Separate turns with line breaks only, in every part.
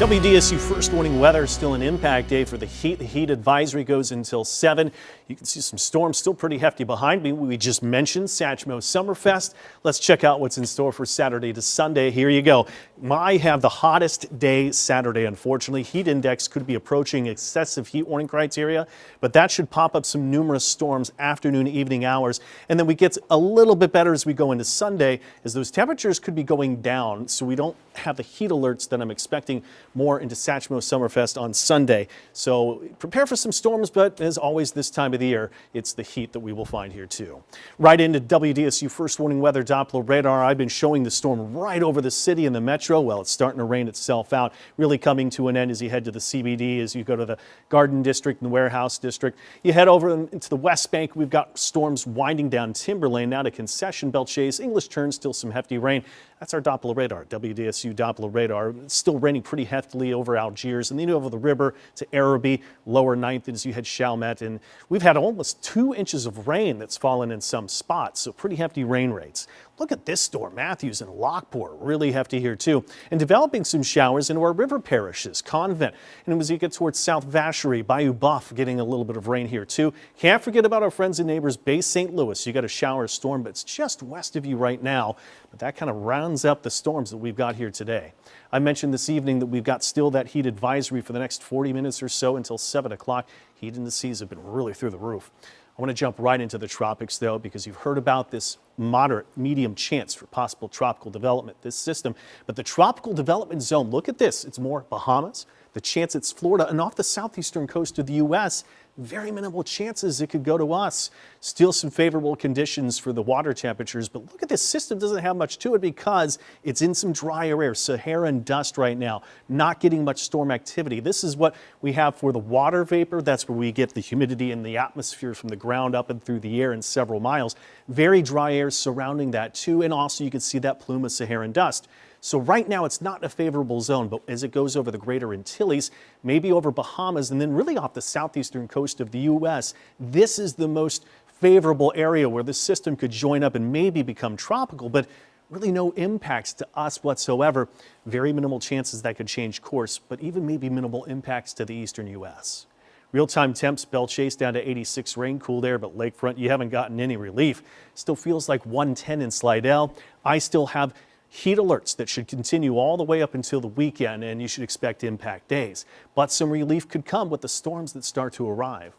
WDSU first warning weather still an impact day for the heat. The heat advisory goes until 7. You can see some storms still pretty hefty behind me. We just mentioned Satchmo Summerfest. Let's check out what's in store for Saturday to Sunday. Here you go. I have the hottest day Saturday, unfortunately. Heat index could be approaching excessive heat warning criteria, but that should pop up some numerous storms afternoon, evening hours. And then we get a little bit better as we go into Sunday, as those temperatures could be going down, so we don't have the heat alerts that I'm expecting more into Satchmo Summerfest on Sunday. So prepare for some storms, but as always this time of the year, it's the heat that we will find here too. Right into WDSU first warning weather Doppler radar. I've been showing the storm right over the city and the metro. Well, it's starting to rain itself out, really coming to an end as you head to the CBD, as you go to the Garden District and the Warehouse District. You head over into the West Bank. We've got storms winding down Timberlane now to Concession Belle Chasse, English Turn, still some hefty rain. That's our Doppler radar, WDSU Doppler radar. It's still raining pretty heftily over Algiers and then over the river to Arabi, lower ninth as you head Chalmette. And we've had almost two inches of rain that's fallen in some spots, so pretty hefty rain rates. Look at this storm, Mathews and Lockport, really hefty here too. And developing some showers into our river parishes, Convent. And as you get towards South Vacherie, Bayou Buff getting a little bit of rain here too. Can't forget about our friends and neighbors, Bay St. Louis. You got a shower storm, but it's just west of you right now. But that kind of rounds up the storms that we've got here today. I mentioned this evening that we've got still that heat advisory for the next 40 minutes or so until 7 o'clock. Heat in the seas have been really through the roof. I want to jump right into the tropics, though, because you've heard about this moderate, medium chance for possible tropical development, this system. But the tropical development zone, look at this. It's more Bahamas, the chance it's Florida, and off the southeastern coast of the U.S very minimal chances it could go to us. Still some favorable conditions for the water temperatures, but look at this system doesn't have much to it because it's in some drier air, Saharan dust right now, not getting much storm activity. This is what we have for the water vapor. That's where we get the humidity in the atmosphere from the ground up and through the air in several miles. Very dry air surrounding that too, and also you can see that plume of Saharan dust. So right now it's not a favorable zone, but as it goes over the greater Antilles, maybe over Bahamas, and then really off the southeastern coast of the U.S., this is the most favorable area where the system could join up and maybe become tropical, but really no impacts to us whatsoever. Very minimal chances that could change course, but even maybe minimal impacts to the eastern U.S. Real-time temps, Belle Chasse down to 86, rain cooled air, but lakefront, you haven't gotten any relief. Still feels like 110 in Slidell. I still have heat alerts that should continue all the way up until the weekend, and you should expect impact days. But some relief could come with the storms that start to arrive.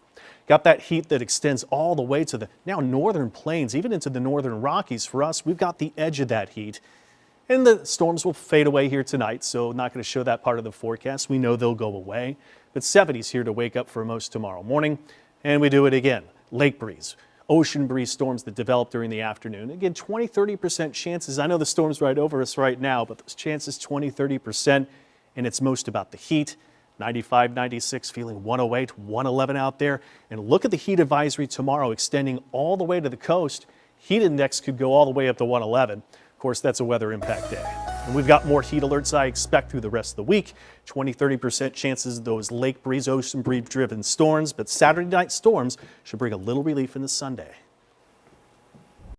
Got that heat that extends all the way to the now northern plains, even into the northern Rockies. For us, we've got the edge of that heat. And the storms will fade away here tonight, so not going to show that part of the forecast. We know they'll go away. But 70s here to wake up for most tomorrow morning. And we do it again. Lake breeze ocean breeze storms that develop during the afternoon. Again, 20, 30% chances. I know the storm's right over us right now, but those chances 20, 30%, and it's most about the heat. 95, 96, feeling 108, 111 out there. And look at the heat advisory tomorrow extending all the way to the coast. Heat index could go all the way up to 111. Of course, that's a weather impact day. And we've got more heat alerts I expect through the rest of the week. 20, 30% chances of those lake breeze, ocean breeze driven storms, but Saturday night storms should bring a little relief in the Sunday.